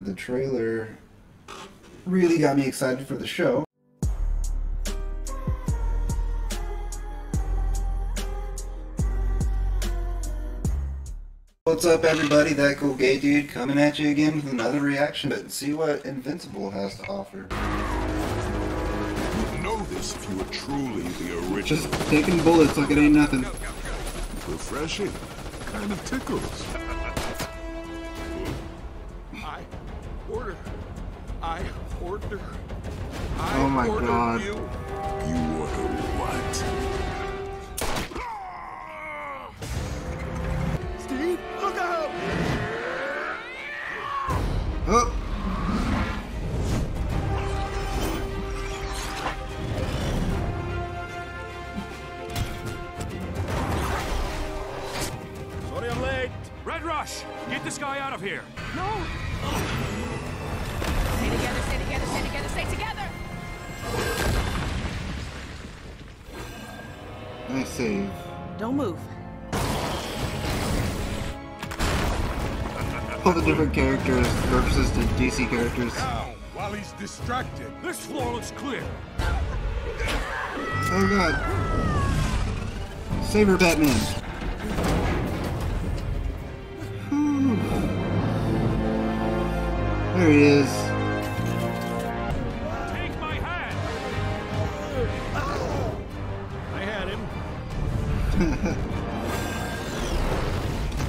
The trailer really got me excited for the show. What's up, everybody? That cool gay dude coming at you again with another reaction, but see what Invincible has to offer. You'd know this if you were truly the original. Just taking bullets like it ain't nothing. Refreshing. Kind of tickles. Order. I Oh my order God. You. You order what? Steve, look out! Oh! Sorry I'm late. Red Rush, get this guy out of here. Stay Nice save. Don't move. All the different characters versus the DC characters. Now, while he's distracted. This floor looks clear. Oh god. Save her, Batman. Whew. There he is.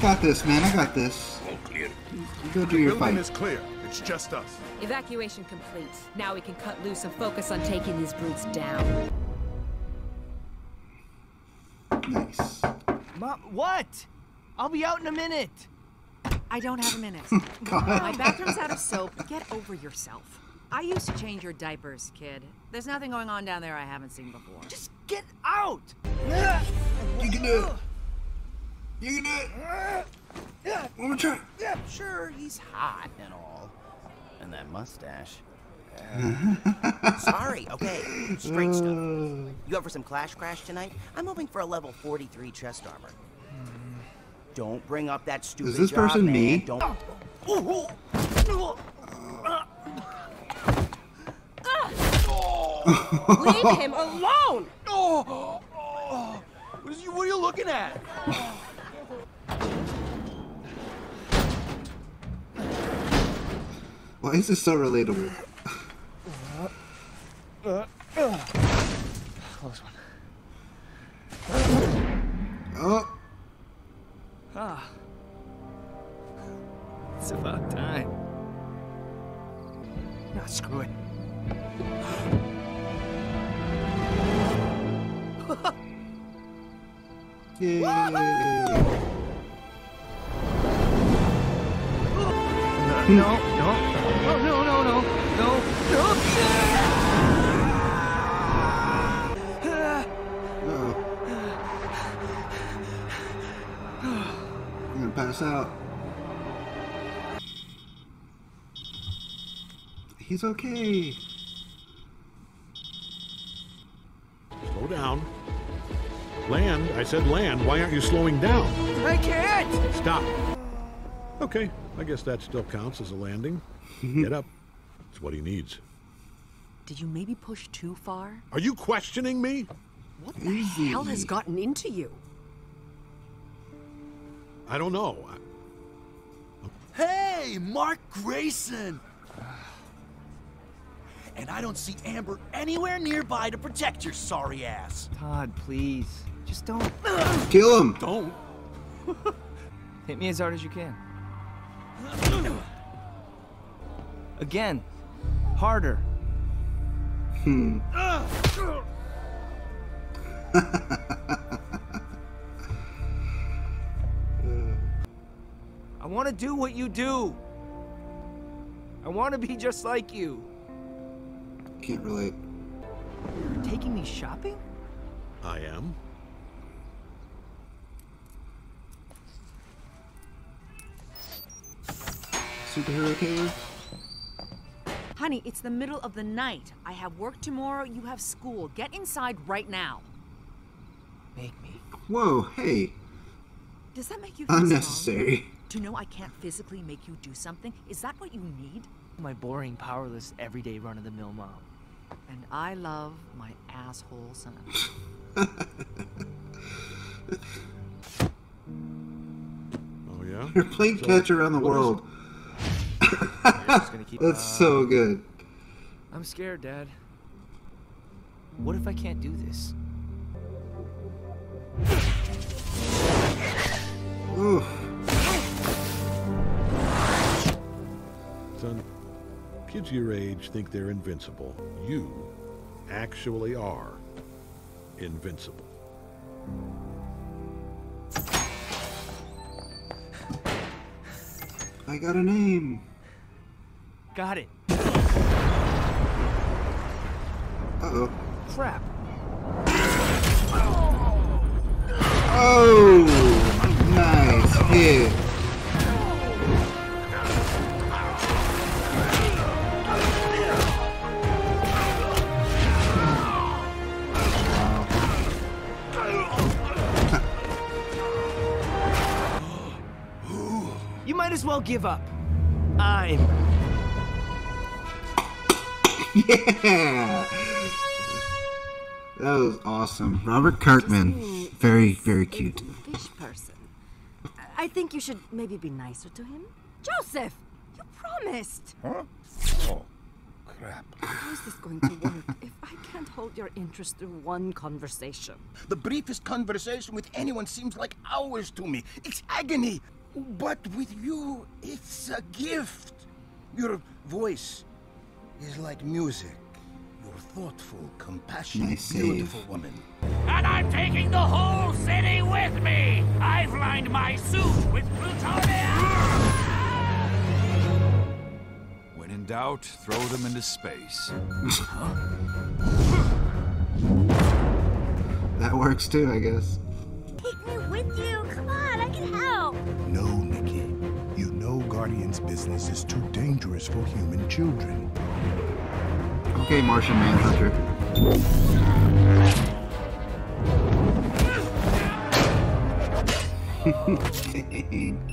Got this, man. I got this. All clear. You go do your Building fight. is clear. It's just us. Evacuation complete. Now we can cut loose and focus on taking these brutes down. Nice. Mom, what? I'll be out in a minute. I don't have a minute. My bathroom's out of soap. Get over yourself. I used to change your diapers, kid. There's nothing going on down there I haven't seen before. Just get out. You can do it. You can do it. One more try. Yeah, sure, he's hot and all. And that mustache. Sorry, okay. Straight stuff. Uh. You up for some Clash Crash tonight? I'm hoping for a level 43 chest armor. Don't bring up that stupid Is this job, person man. me? Don't. Leave him alone! What, is you, what are you looking at? Why is this so relatable? Close one. Oh, Ah. It's about time. Nah, screw it. Yay. No, no, no, no, no, no, no, no. Uh-oh. I'm gonna pass out. He's okay. Slow down. Land, I said land. Why aren't you slowing down? I can't. Stop. Okay, I guess that still counts as a landing. Mm-hmm. Get up. It's what he needs. Did you maybe push too far? Are you questioning me? What the hell has gotten into you? I don't know. I- Hey, Mark Grayson! And I don't see Amber anywhere nearby to protect your sorry ass. Todd, please. Just don't. Kill him. Don't. Hit me as hard as you can. Again. Harder. Hmm. I want to do what you do. I want to be just like you. Can't relate. You're taking me shopping? I am. Superhero cave. Honey, it's the middle of the night. I have work tomorrow, you have school. Get inside right now. Make me. Whoa, hey. Does that make you feel strong? Unnecessary. To know I can't physically make you do something, is that what you need? My boring, powerless, everyday run-of-the-mill mom. And I love my asshole son. Oh, yeah? You're playing So, catch around the what is world. Just gonna keep- That's uh, so good. I'm scared, Dad. What if I can't do this? Oof. Son, kids your age think they're invincible. You actually are invincible. I got a name. Got it. Uh-oh. Crap. Oh! Nice hit. You might as well give up. I'm. Yeah! That was awesome. Robert Kirkman. Very, very cute. Fish person. I think you should maybe be nicer to him. Joseph, you promised. Huh? Oh, crap. How is this going to work if I can't hold your interest through one conversation? The briefest conversation with anyone seems like hours to me. It's agony. But with you, it's a gift. Your voice is like music. You're thoughtful, compassionate, Nice save. beautiful woman. And I'm taking the whole city with me. I've lined my suit with plutonium. When in doubt, throw them into space. That works too, I guess. Take me with you. Come on, I can help. No, Nikki. You know Guardian's business is too dangerous for human children. Okay, Martian Manhunter.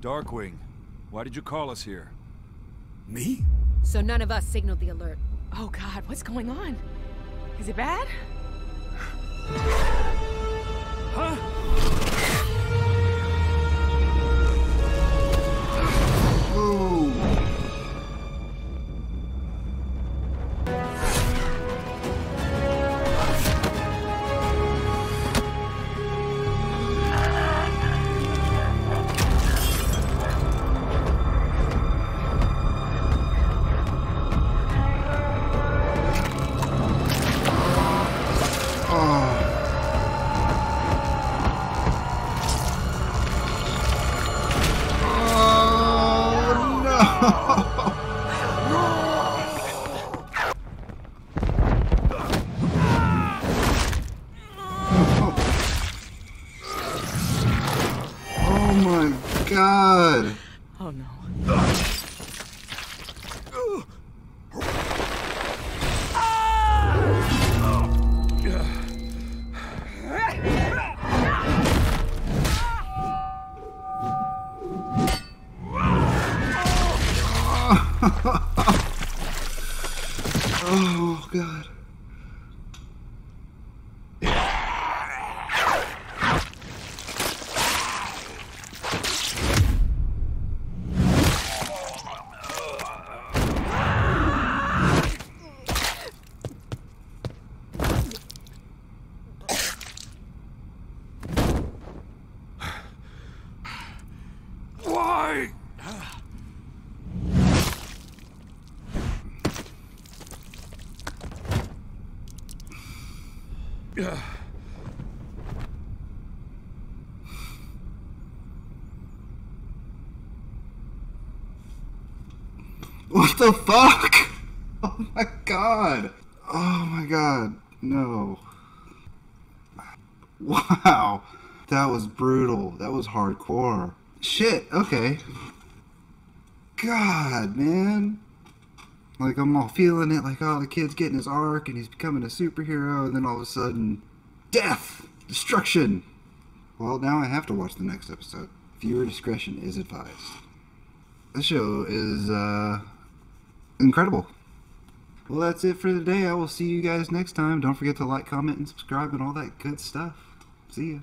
Darkwing, why did you call us here? Me? So none of us signaled the alert. Oh god, what's going on? Is it bad? Ooh. God. Oh no. Oh god. Why? What the fuck? Oh my god. Oh my god. No. Wow. That was brutal. That was hardcore. Shit, okay. God, man. Like, I'm all feeling it, like, oh, the kid's getting his arc and he's becoming a superhero, and then all of a sudden, death! Destruction! Well, now I have to watch the next episode. Viewer discretion is advised. This show is, uh, incredible. Well, that's it for today. I will see you guys next time. Don't forget to like, comment, and subscribe and all that good stuff. See ya.